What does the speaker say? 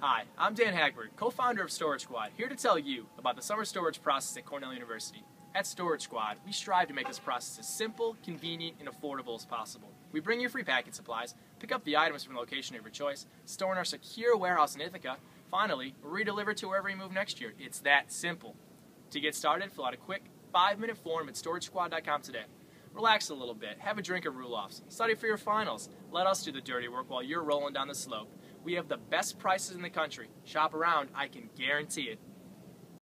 Hi, I'm Dan Hagbert, co-founder of Storage Squad, here to tell you about the summer storage process at Cornell University. At Storage Squad, we strive to make this process as simple, convenient, and affordable as possible. We bring you free packet supplies, pick up the items from the location of your choice, store in our secure warehouse in Ithaca, finally, redeliver to wherever you move next year. It's that simple. To get started, fill out a quick, five-minute form at StorageSquad.com today. Relax a little bit, have a drink of Rulloff's, study for your finals. Let us do the dirty work while you're rolling down the slope. We have the best prices in the country. Shop around, I can guarantee it.